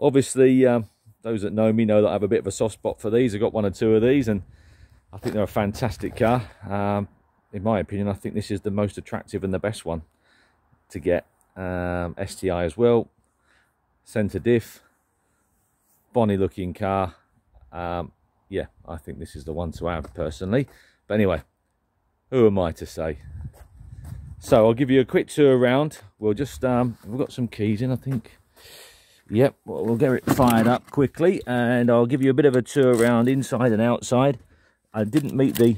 obviously um, those that know me know that I have a bit of a soft spot for these. I've got one or two of these and I think they're a fantastic car. Um, in my opinion, I think this is the most attractive and the best one to get. Um, STI as well, centre diff, bonny looking car. Um, yeah, I think this is the one to have personally. But anyway, who am I to say? So I'll give you a quick tour around. We'll just, um, we've got some keys in, I think. Yep, well, we'll get it fired up quickly and I'll give you a bit of a tour around inside and outside. I didn't meet the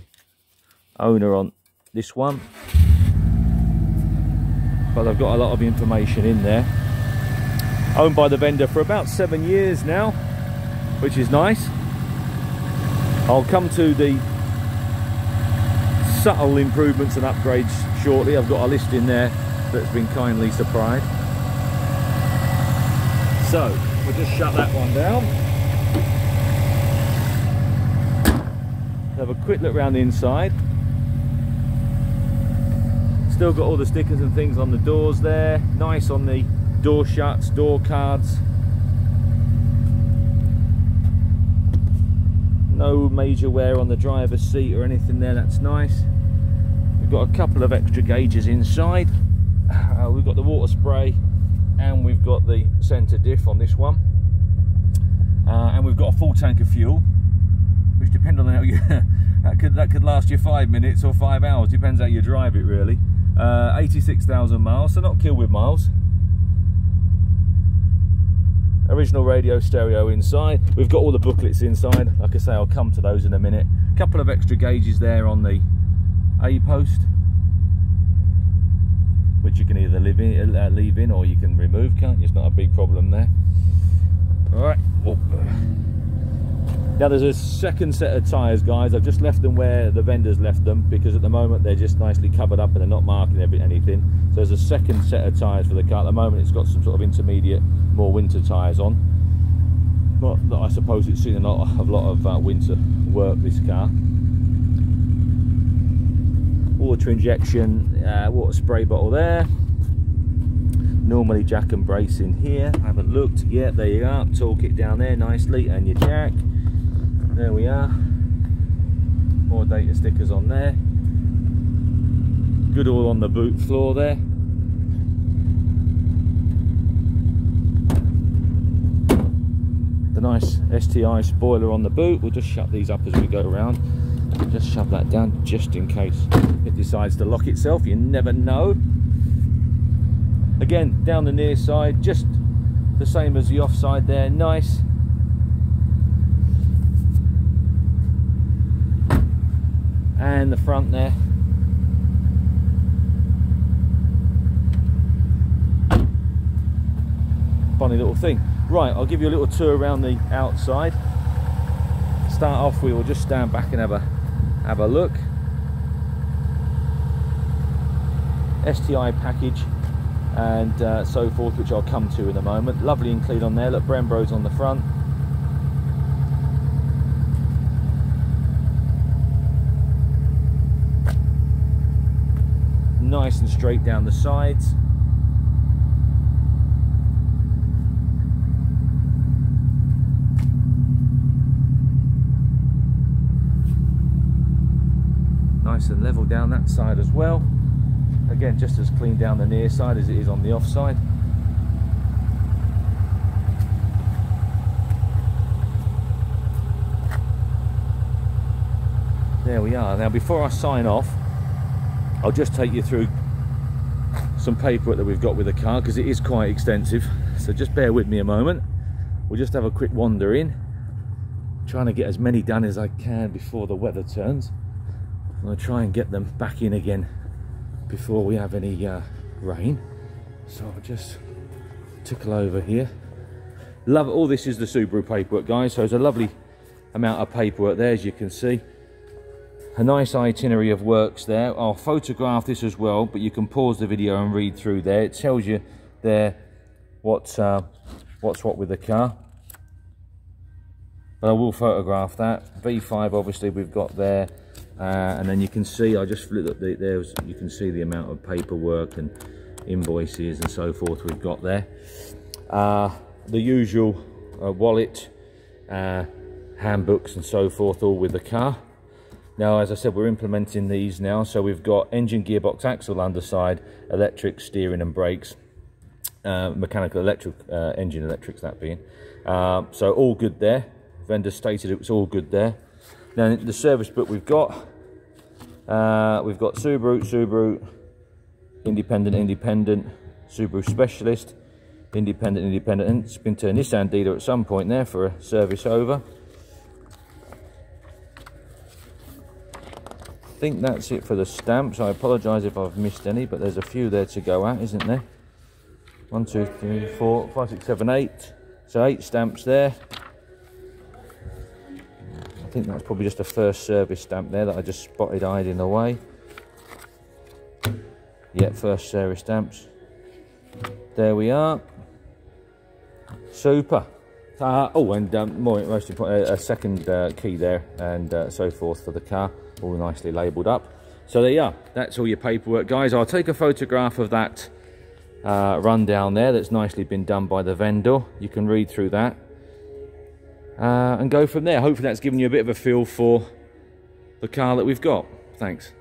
owner on this one, but I've got a lot of information in there. Owned by the vendor for about seven years now, which is nice. I'll come to the subtle improvements and upgrades shortly. I've got a list in there that's been kindly supplied. So, we'll just shut that one down. Have a quick look around the inside. Still got all the stickers and things on the doors there. Nice on the door shuts, door cards. No major wear on the driver's seat or anything there, that's nice. We've got a couple of extra gauges inside. Uh, we've got the water spray and we've got the centre diff on this one. Uh, and we've got a full tank of fuel, which depends on how you, that could that could last you five minutes or five hours, depends how you drive it really. Uh, 86,000 miles, so not kill with miles. Original radio stereo inside. We've got all the booklets inside. Like I say, I'll come to those in a minute. A couple of extra gauges there on the A post which you can either leave in, uh, leave in or you can remove, can't you? It's not a big problem there. All right. Oh. Now there's a second set of tyres, guys. I've just left them where the vendors left them because at the moment they're just nicely covered up and they're not marking anything. So there's a second set of tyres for the car. At the moment it's got some sort of intermediate, more winter tyres on. But I suppose it's seen a lot, a lot of uh, winter work, this car water injection uh, water spray bottle there normally jack and brace in here. I haven't looked yet. There you are. Torque it down there nicely. And your jack. There we are. More data stickers on there. Good all on the boot floor there. The nice STI spoiler on the boot. We'll just shut these up as we go around. Just shove that down just in case it decides to lock itself. You never know again down the near side just the same as the offside there. Nice. And the front there. Funny little thing. Right I'll give you a little tour around the outside. Start off we will just stand back and have a have a look. STI package and uh, so forth which I'll come to in a moment. Lovely and clean on there. Look Brembo's on the front. Nice and straight down the sides. Nice and level down that side as well again just as clean down the near side as it is on the off side. There we are. Now before I sign off I'll just take you through some paperwork that we've got with the car because it is quite extensive. So just bear with me a moment. We'll just have a quick wander in trying to get as many done as I can before the weather turns. I'm going to try and get them back in again before we have any uh, rain. So I'll just tickle over here. Love all this is the Subaru paperwork, guys. So it's a lovely amount of paperwork there, as you can see. A nice itinerary of works there. I'll photograph this as well, but you can pause the video and read through there. It tells you there what uh, what's what with the car. But I will photograph that. V5 obviously we've got there uh, and then you can see I just flipped up the, there's you can see the amount of paperwork and invoices and so forth we've got there uh, the usual uh, wallet, uh, handbooks and so forth all with the car. Now, as I said, we're implementing these now. So we've got engine, gearbox, axle underside, electric steering and brakes, uh, mechanical electric, uh, engine electrics that being. Uh, so all good there. Vendor stated it was all good there. Now the service book we've got, uh, we've got Subaru, Subaru, independent, independent, Subaru specialist, independent, independent, and it's been to a Nissan dealer at some point there for a service over. I think that's it for the stamps. I apologise if I've missed any, but there's a few there to go at, isn't there? One, two, three, four, five, six, seven, eight. So eight stamps there. Think that's probably just a first service stamp there that I just spotted hiding away. Yeah, first service stamps. There we are. Super. Uh, oh, and um, more, most important, a second uh, key there and uh, so forth for the car, all nicely labelled up. So there you are. That's all your paperwork, guys. I'll take a photograph of that uh, rundown there that's nicely been done by the vendor. You can read through that uh, and go from there. Hopefully that's given you a bit of a feel for the car that we've got. Thanks.